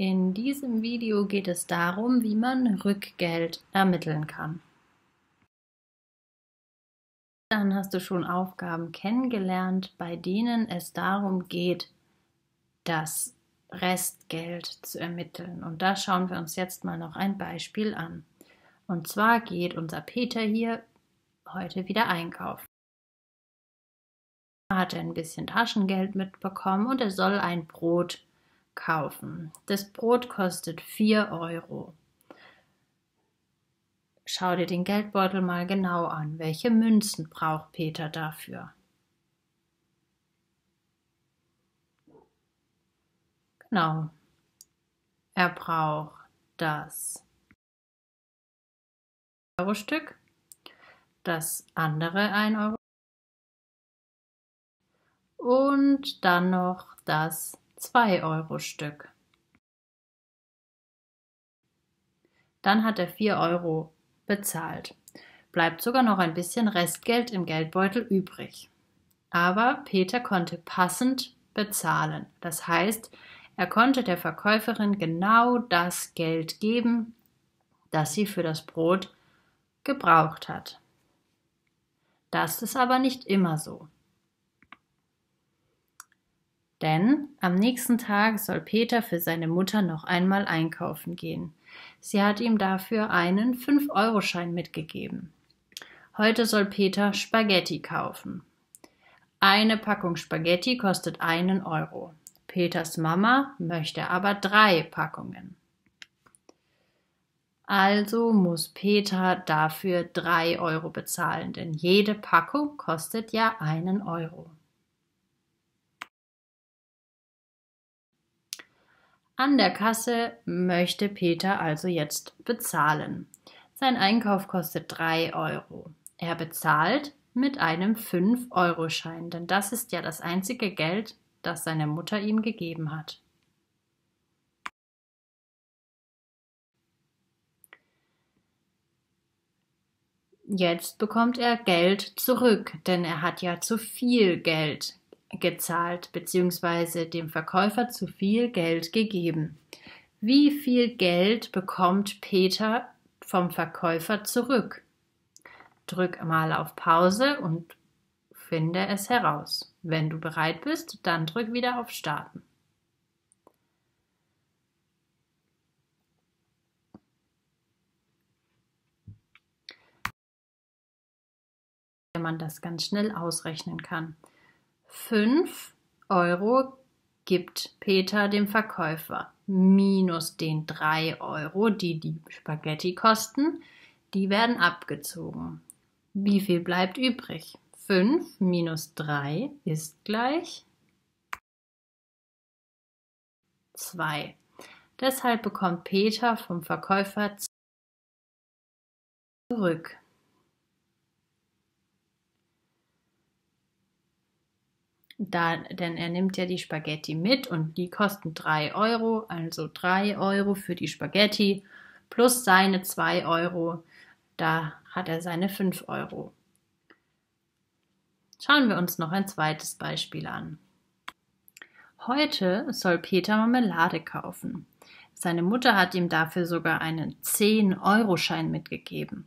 In diesem Video geht es darum, wie man Rückgeld ermitteln kann. Dann hast du schon Aufgaben kennengelernt, bei denen es darum geht, das Restgeld zu ermitteln. Und da schauen wir uns jetzt mal noch ein Beispiel an. Und zwar geht unser Peter hier heute wieder einkaufen. Er hat ein bisschen Taschengeld mitbekommen und er soll ein Brot kaufen. Das Brot kostet 4 Euro. Schau dir den Geldbeutel mal genau an. Welche Münzen braucht Peter dafür? Genau. Er braucht das Euro-Stück, das andere 1 Euro und dann noch das 2-Euro-Stück. Dann hat er 4 Euro bezahlt. Bleibt sogar noch ein bisschen Restgeld im Geldbeutel übrig. Aber Peter konnte passend bezahlen. Das heißt, er konnte der Verkäuferin genau das Geld geben, das sie für das Brot gebraucht hat. Das ist aber nicht immer so. Denn am nächsten Tag soll Peter für seine Mutter noch einmal einkaufen gehen. Sie hat ihm dafür einen 5-Euro-Schein mitgegeben. Heute soll Peter Spaghetti kaufen. Eine Packung Spaghetti kostet einen Euro. Peters Mama möchte aber drei Packungen. Also muss Peter dafür drei Euro bezahlen, denn jede Packung kostet ja einen Euro. An der Kasse möchte Peter also jetzt bezahlen. Sein Einkauf kostet 3 Euro. Er bezahlt mit einem 5-Euro-Schein, denn das ist ja das einzige Geld, das seine Mutter ihm gegeben hat. Jetzt bekommt er Geld zurück, denn er hat ja zu viel Geld gezahlt bzw. dem Verkäufer zu viel Geld gegeben. Wie viel Geld bekommt Peter vom Verkäufer zurück? Drück mal auf Pause und finde es heraus. Wenn du bereit bist, dann drück wieder auf Starten. Wenn man das ganz schnell ausrechnen kann. 5 Euro gibt Peter dem Verkäufer minus den 3 Euro, die die Spaghetti kosten, die werden abgezogen. Wie viel bleibt übrig? 5 minus 3 ist gleich 2. Deshalb bekommt Peter vom Verkäufer zurück. Da, denn er nimmt ja die Spaghetti mit und die kosten 3 Euro, also 3 Euro für die Spaghetti plus seine 2 Euro. Da hat er seine 5 Euro. Schauen wir uns noch ein zweites Beispiel an. Heute soll Peter Marmelade kaufen. Seine Mutter hat ihm dafür sogar einen 10-Euro-Schein mitgegeben.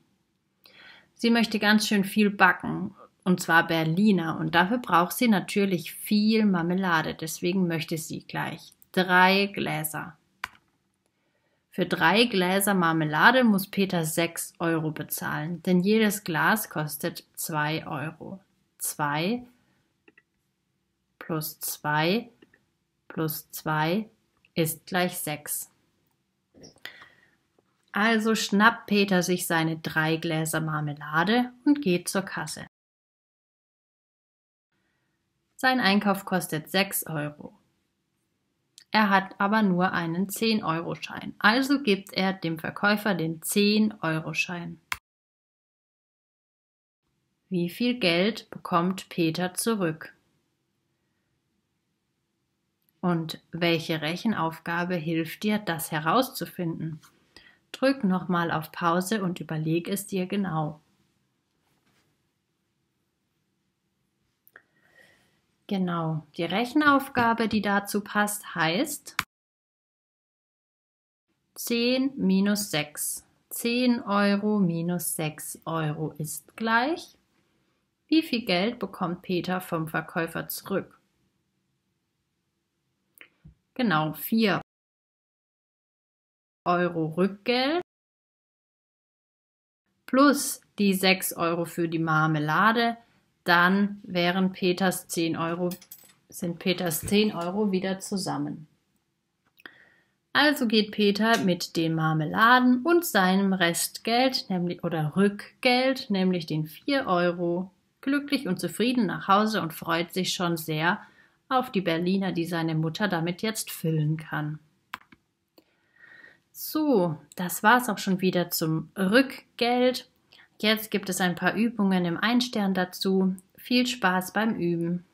Sie möchte ganz schön viel backen und zwar Berliner. Und dafür braucht sie natürlich viel Marmelade. Deswegen möchte sie gleich drei Gläser. Für drei Gläser Marmelade muss Peter sechs Euro bezahlen, denn jedes Glas kostet zwei Euro. Zwei plus zwei plus zwei ist gleich sechs. Also schnappt Peter sich seine drei Gläser Marmelade und geht zur Kasse. Sein Einkauf kostet 6 Euro. Er hat aber nur einen 10-Euro-Schein, also gibt er dem Verkäufer den 10-Euro-Schein. Wie viel Geld bekommt Peter zurück? Und welche Rechenaufgabe hilft dir, das herauszufinden? Drück nochmal auf Pause und überleg es dir genau. Genau, die Rechenaufgabe, die dazu passt, heißt 10 minus 6. 10 Euro minus 6 Euro ist gleich. Wie viel Geld bekommt Peter vom Verkäufer zurück? Genau, 4 Euro Rückgeld plus die 6 Euro für die Marmelade, dann wären Peters 10 Euro, sind Peters 10 Euro wieder zusammen. Also geht Peter mit den Marmeladen und seinem Restgeld, nämlich oder Rückgeld, nämlich den 4 Euro, glücklich und zufrieden nach Hause und freut sich schon sehr auf die Berliner, die seine Mutter damit jetzt füllen kann. So, das war's auch schon wieder zum Rückgeld. Jetzt gibt es ein paar Übungen im Einstern dazu. Viel Spaß beim Üben.